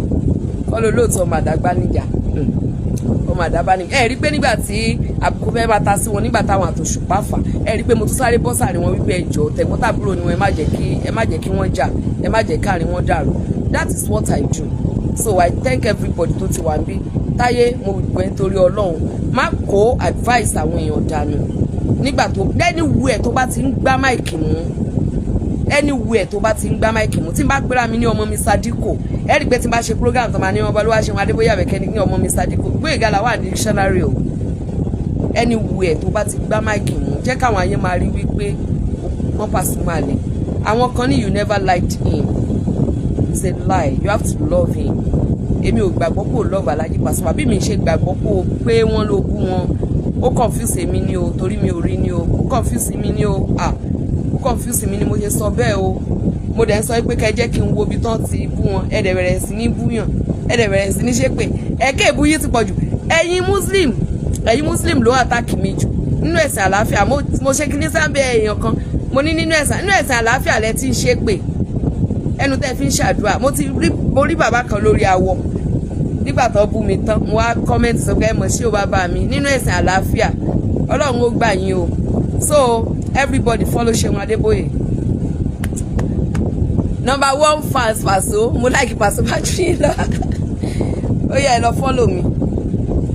kọ́ ló lóòtú ọmọ àdágbá níjà. Ọmọ àdábá ni ẹ rí pé nígbà tí àbùkù fẹ́ máa ta sí wọn nígbà táwọn àtòṣùpá fà. Ẹ rí i pé mo tún sáré bọ́ sàárín wọn wípé ẹjọ́ tẹ̀gbọ́ntàbúrò ni wọn ẹ má jẹ́ kí wọ́n jà ẹ má jẹ́ káàrin wọn dàrú. That is what I do. So I thank everybody tó ti wà ń bí táyé mo gbẹ nítorí ọlọ́run. Má kó advice àwọn èèyàn dànù. Nígbà tó anywhere tó bá ti ń gbá máìkì mú anywhere tó bá ti ń gbá máìkì mú tí n bá gbéra mi ní ọmọ mi Sadiko ẹ rí i pé tí n bá ṣe program tó máa ní ọba ló wá ṣe wọn Adébóyè Àbẹ̀kẹ́ ní ọmọ mi Sadiko Gbóyèga Lawal ní dictionary o anywhere tó bá ti gbá máìkì mú jẹ́ káwọn ayé máa rí wípé wọ́n Pasuma lè àwọn kan ní you never liked him. It's a lie. You have to love him. Èmi ò gbàgbọ́ pé ò love Alhaji Pasuma. Bí mi ṣe gbàgbọ́ pé wọ́n ló bú wọn ó confuse èmi ni o torí mi ò rí ni o. Ó confuse mi ni o. Ah ó confuse mi ni mo ṣe sọ bẹ́ẹ̀ o. Mo dẹ̀ ń sọ pé kẹ́ jẹ́ kí n wo ibi tán ti bú wọn. Ẹ dẹ̀ bẹ̀rẹ̀ sí ní búyàn ẹ bẹ̀rẹ̀ sí ní ṣépè. Ìbú yìí ti pọ̀ jù ẹ̀yin muslim ẹ̀yin muslim ló àtàkì mi jù. Nínú ẹ̀sìn àlàáfíà mo ṣe kíní sábẹ́ èèyàn kan. Mo ní nínú ẹ̀sìn nínú ẹ̀sìn àlàáfíà lẹ ti ń ṣépè ẹnu tẹ́ fi ń ṣàdúrà. Mo ti rí mo rí bàbá kan lórí awọ. Nígbà tó bú mi tán mo wá kọ́mẹ́ǹtì sọ pé ẹ mọ̀ sí ò bàbá mi. Nínú ẹ̀sìn àlàáfíà ọlọ́run ó gbà yín o. So everybody follow Ṣeun Adébóyè. Number one fans Paso mo like Paso bá jù yín lọ ó yẹ ẹ lọ follow mi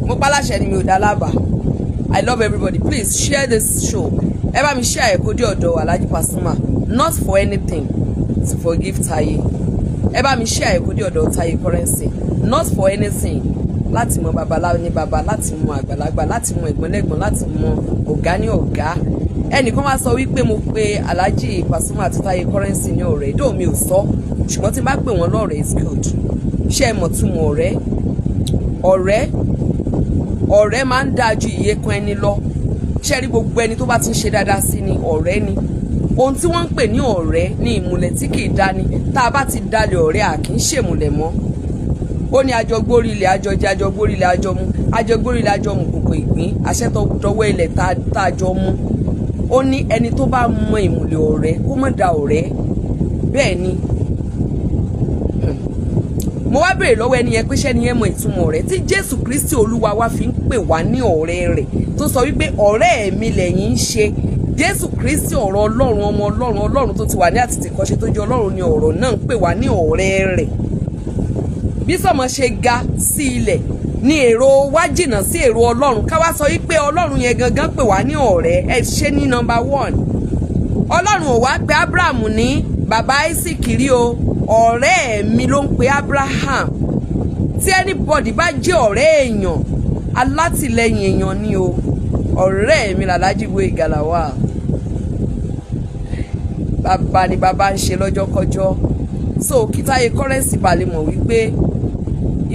mo pálàṣẹ ni mi ò dá lábàá. I love everybody. Please share this show. Ẹ bá mi share ẹ kó dé ọ̀dọ̀ Alhaji Pasuma. Not for anything. To forgive Taye. Ẹ bá mi share ẹ kó dé ọ̀dọ̀ Taye Currency. Not for anything. Láti mọ babaláwo ní baba láti mọ àgbàlagbà láti mọ ẹ̀gbọ́n lẹ́gbọ́n láti mọ ọ̀gá ní ọ̀gá. Ẹnìkan wá sọ wípé mo pe Alhaji Pasuma àti Taye Currency ní ọ̀rẹ́ dóò mi ò sọ. Ṣùgbọ́n tí n bá pè wọ́n lọ́rẹ́ is good. Ṣé ẹ mọ̀ túmọ̀ ọ̀rẹ́? Ọ̀rẹ́ ọ̀rẹ́ máa ń dáa ju ìyẹ́kan ẹni lọ. Ṣe rí gbogbo ẹni tó bá ti ń ṣe dáadáa sí ni? Ọ̀rẹ́ ni. Ohun tí wọ́n ń pè ní ọ̀rẹ́ ní ìmùlẹ̀ tí kì í dání tá a bá ti dalẹ̀ ọ̀rẹ́ à kì í ṣèmùlẹ̀ mọ́. Ó ní àjọgbórí ilẹ̀ àjọjẹ àjọgbórí ilẹ̀ àjọmu àjọgbórí ilẹ̀ àjọmu kòkò ìgbín. Àṣetọwọ́ ilẹ̀ tá a jọ mú ó ní ẹni tó bá mọ ìmùlẹ̀ ọ̀rẹ́ kó má da ọ̀rẹ́. Bẹ́ẹ̀ ni mo wá béèrè lọ́wọ́ ẹni yẹn pé ṣẹ́ni yẹn mọ ìtumọ̀ ọ̀rẹ́ tí jésù kristi olúwa wa fi ń pè wá ní ọ̀rẹ́ rẹ̀ tó sọ wípé ọ̀rẹ́ mi lẹ́yìn ń ṣe. Jésù kristi ọ̀rọ̀ ọlọ́run ọmọ ọlọ́run ọlọ́run tó ti wà ní àtìtìkọ́ṣe tó jẹ́ ọlọ́run ni ọ̀rọ̀ náà ń pè wá ní ọ̀rẹ́ rẹ̀. Bí sọmọ ṣe ga sí ilẹ̀ ní èrò wá jìnnà sí èrò ọlọ́run. Ká wá sọ wípé ọlọ́run yẹn gangan pè wá ní ọ̀rẹ́. Ẹ ṣe ní nọ́mbà one. Ọlọ́run ò wá pe abraham ní bàbá isaac rí o ọ̀rẹ́ mi ló ń pe abraham. Tí anybody bá jẹ́ ọ̀rẹ́ èèyàn alátìlẹyìn èèyàn ni o. Ọ̀rẹ́ mi làlájì wo ìgàlàwà bàbá ni bàbá ń ṣe lọ́jọ́kọ́jọ́. So kítáyé kọ́rẹ́nsì balẹ̀ mọ̀ wípé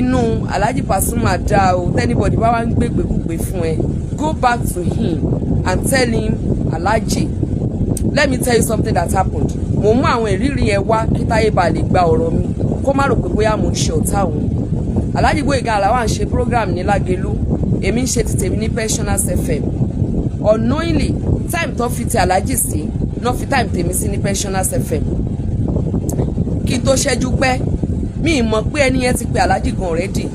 inú alhaji pasuma dá o tẹ́nibọ̀dì bá wá ń gbégbégbé fún ẹ go back to him and tell him alhaji let me tell you something that happened. Mo mú àwọn ìrírí yẹn wá kítáyé balẹ̀ gba ọ̀rọ̀ mi kó má rò pé bóyá mo ń ṣe ọ̀tá òun. Alhaji Gboyega Alao ń ṣe program ní Lágelú. Èmi ń ṣe ti tèmi ní pensioners fm unknowingly time tó fi ti alhaji sí náà fi time tèmi sí ní pensioners fm kí n tó ṣẹ́jú pẹ́ mi ì mọ̀ pé ẹni yẹn ti pe aláàjì gan already.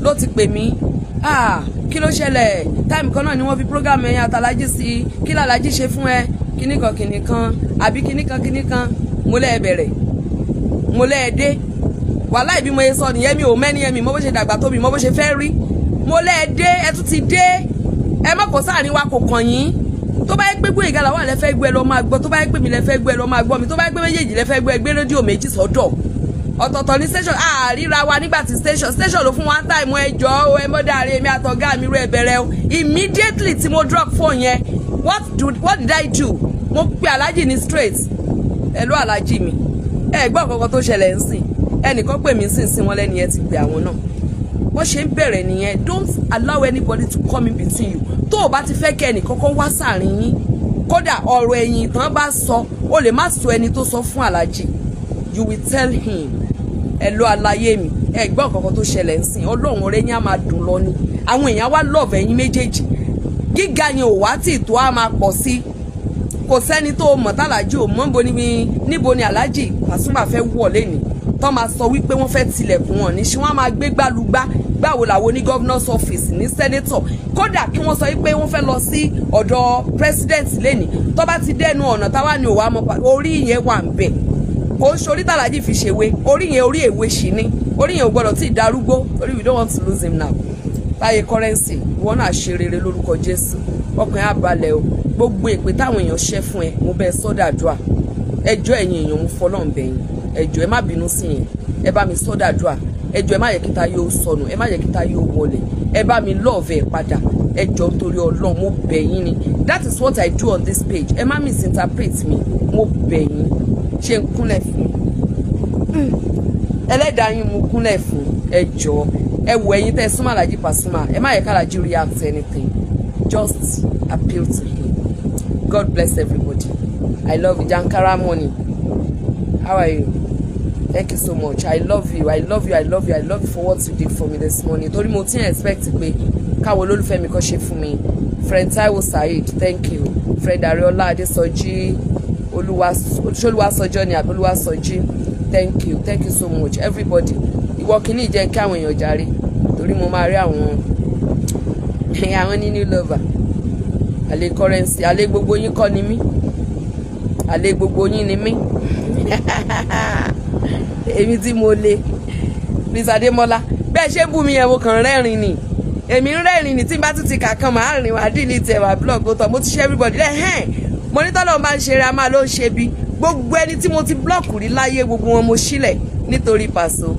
Ló ti pè mí ah kí ló ṣẹlẹ̀? Táìmù kan náà ni wọ́n fi program ẹ̀yìn àtàlájì sí. Kí làlájì ṣe fún ẹ kíní kan kíní kan àbí kíní kan kíní kan mo lẹ́ ẹ bẹ̀rẹ̀ mo lẹ́ ẹ dé. Wàhálà ìbí mo yẹ sọ nìyẹn mi ò mẹ́ni mi mo bó ṣe dàgbà tó mi mo bó ṣe fẹ́ rí. Mo lẹ́ ẹ dé ẹ tún ti dé. Ẹ má kó sáàrin wa kò kàn yín. Tó bá yẹ pé Gboyega Alao lẹ́fẹ́ gbé lọ máa gbọ́. Tó bá yẹ pé mi lẹ́fẹ́ gbé lọ máa gbọ́ mi. Tó bá yẹ pé méjèèjì lẹ́fẹ́ gbé gbé rédíò méjì sọ́dọ̀. Ọ̀tọ̀ọ̀tọ̀ ní station. Àríra wa nígbà tí station. Station ló fún one time. Ẹjọ́ o ẹ mọ́dà rẹ èmi àtọ̀gá mi rẹ̀ bẹ̀rẹ̀ o. Immediately tí mo drop phone yẹn what do what did I do mo pe alhaji ní straight. Ẹ ló alhaji mi. Ẹ gbọ́ kankan tó ṣẹlẹ̀ ń sìn ẹnìkan pè mí sìn sí wọn lẹ́ni yẹn ti pè àwọn náà. Wọ́n ṣe ń bẹ̀rẹ̀ don't allow anybody to come in between you. Tó o bá ti fẹ́ kẹ́ ẹnìkankan wá sàárín yín kódà ọ̀rọ̀ ẹ̀yìn tán bá sọ o lè má sọ ẹni tó sọ fún alhaji. You will tell him. Ẹ lọ àlàyé mi. Ẹ gbọ́ kankan tó ṣẹlẹ̀ ń sìn ọlọ́run ọ̀rẹ́ yín á máa dùn lọ ni. Àwọn èèyàn wá lọ́ọ̀bù ẹ̀yin méjèèjì. Gíga yẹn ò wá tì tó á máa pọ̀ sí kò sẹ́ni tó mọ̀ tálàjì ò mọ̀ níbo ni níbo ni aláàjì Pasuma fẹ́ wọ̀ lẹ́ni tó máa sọ wípé wọ́n fẹ́ tilẹ̀kùn wọn ní ṣé wọ́n máa gbé gbálùgbá? Gbàwó làwọn ní governor's office ní senator? Kódà kí wọ́n sọ wípé wọ́n fẹ́ lọ sí ọ̀dọ̀ president lẹ́ni tó bá ti dẹnu ọ̀nà táwa ni òwà mọ̀ orí yẹn wà ń bẹ̀ kò ń ṣorí tàlàjì fi ṣèwé orí yẹn orí èwe ṣì ní orí yẹn ò gbọdọ̀ tí ì darúgbó torí we don't want to lose him now. Láyé currency ìwọ náà ṣe rere lórúkọ jésù ọkàn á balẹ̀ o. Gbogbo èpè táwọn èèyàn ṣẹ́ fún ẹ mo bẹ́ẹ̀ sọ́dàdúà. Ẹjọ́ ẹ̀yin èèyàn mo fọlọ́n bẹ̀yìn ẹjọ́ ẹ má bínú sí yẹn ẹ bá mi sọ́dàdúà. Ẹjọ́ ẹ má yẹ kíta yóò sọnù. Ẹ má yẹ kíta yóò wọlé. Ẹ bá mi lọ́ọ̀vẹ̀ padà. Ẹjọ́ nítorí ọlọ́run mo bẹ̀yìn ni. That is what I do on this page. Ẹ má misinterpret me mo bẹ̀yìn ṣe ń kúnlẹ̀ fún? Ẹlẹ́dàá yín mo kúnlẹ̀ fún. Ẹ jọ ẹ wọ ẹyin tẹ́ súnmọ́ Alhaji Pasuma. Ẹ má yẹ kálájí react to anything. Just appeal to him. God bless everybody. I love you. Jankara money. How are you? Thank you so much. I love you. I love you. I love you. I love you for what you did for me this morning. Torí mo ti ń expect pé káwọn olólùfẹ́ mi ṣe fún mi. Friend Taiwo Saheed thank you. Friend Ariola Adesoji olúwaṣọjọ́ ni àbí olúwaṣọjí thank you. Thank you so much. Everybody ìwọ kìíní jẹ́ kí àwọn èèyàn jàre. Torí mo máa rí àwọn àwọn ní new lover àlè currency àlè gbogbo yín kọ́ ni mí. Àlè gbogbo yín ni mí. Èmi tí mo le. Miss Adémọ́lá bẹ́ẹ̀ ṣe bú mi yẹn mo kàn rẹ́rìn ni. Èmi ń rẹ́rìn ni tí n bá tún ti kà kan màá rìn wá delete ẹ̀ wá blog ó tọ̀ mo ti ṣe everybody. Lẹ́hìn mo ní tọ́lọ́ bá ń ṣeré a máa ló ń ṣe bí. Gbogbo ẹni tí mo ti blọ́ọ̀kù rí láyé gbogbo wọn mo sílẹ̀ nítorí Paso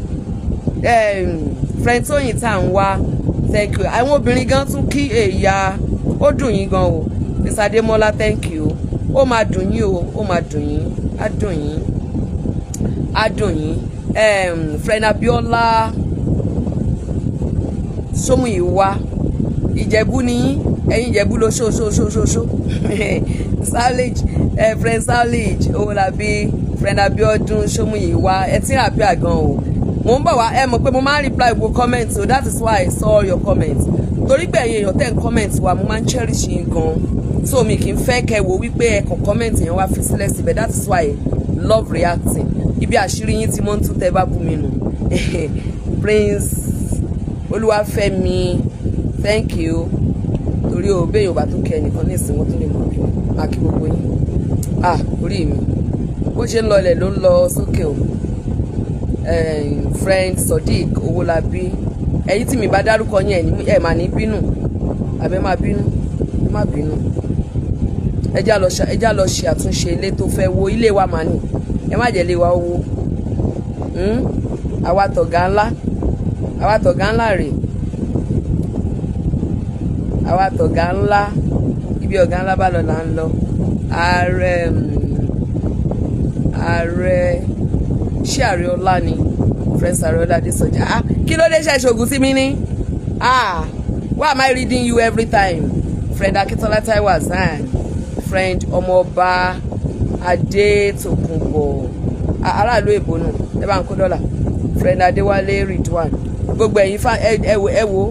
friend tóyìn tá à ń wá thank you. Àwọn obìnrin gan tún kí èyà ó dùn yín gan o. Miss Adémọ́lá thank you. Ó máa dùn yín o ó máa dùn yín á dùn yín á dùn yín. Friend Abiola Sómùyíwá ìjẹ̀bú ni yín. Ẹ̀yin ìjẹ̀bú ló ṣó ṣó ṣó ṣó ṣó. Salage ẹ friend salage owólabí friend abiodun ṣómùyíwá ẹ ti ń àbí àgàn o. Mo ń bọ̀ wá. Ẹ mọ̀ pé mo máa ń reply gbogbo comment so that is why I saw your comment torí pé ẹ̀yin èèyàn tẹ̀ ń comment wa mo máa ń cherish yín gan. So mi kì í fẹ́ kẹ́ wo wípé ẹ comment yẹn wá fi sílẹ̀ síbẹ̀. That is why love reacting. Ibi àṣírí yín tí mo ń tún tẹ́ bá bú mi nù. Prince Olúwafẹ́mi thank you. Torí o bẹ́ẹ̀ yóò bá tó kẹ́ ẹnìkan ní ìsìn wọ́n tó lè mọ̀ bí máa gbogbo yín. Ah orí mi. Bó ṣe ń lọlẹ̀ ló ń lọ sókè o. Friend Sodiq Owólabí ẹ̀yin tí mi bá dárúkọ yín ẹ̀ mà ní bínú. Àbẹ́ máa bínú? Má bínú. Ẹ lọ ṣe àtúnṣe ilé tó fẹ́ wo ilé wa mà ní. Ẹ má jẹ́ ilé wa owó. Àwa tọ̀gá ńlá. Àwa tọ̀gá ńlá rèé àwa tọ̀gá ńlá. Ibi ọ̀gá ńlá bá lọ là ń lọ. Ààrẹ ààrẹ ṣé ààrẹ ọlá ni ọlá dé sọjà ah kí ló dé ṣe ṣoògùn sí mi ní ah why am I reading you every time? Friend Akitola Taiwo Hassan friend ọmọọba Adétòkunbọ̀ aráàlú èbó nù ẹ bá ń kó dọ́là. Friend Adéwálé Ridwan. Gbogbo ẹ̀yin fa ẹ wo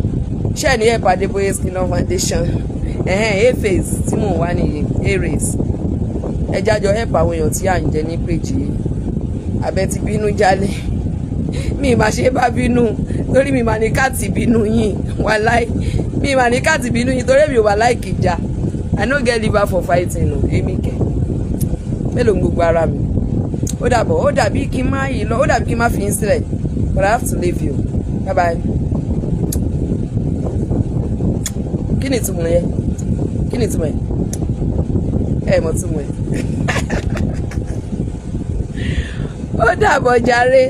ṣe ní ẹ̀pà Adébóyè skin foundation? Ẹ̀hẹ́n efes tí mò ń wá nìyí ares ẹ jájọ ẹ̀pà àwọn èèyàn tí à ń jẹ ní péjì abẹ ti bínú mi mà ṣe bá bínú torí mi mà ní káàtì bínú yín wà láì mi mà ní káàtì bínú yín torí mi ò wà láì kìjà i no get liver for fighting o èmi kẹ. Mélòó gbogbo ara mi? Ó dàbọ̀ ó dàbí kí n má yìí lọ ó dàbí kí n má fi yín sílẹ̀. But i have to leave you. Bye bye. kí ni ìtumọ̀ yẹ kí ni ìtumọ̀ yẹ ẹ mọ̀ ìtumọ̀ yẹ ó dàbọ̀ jàre.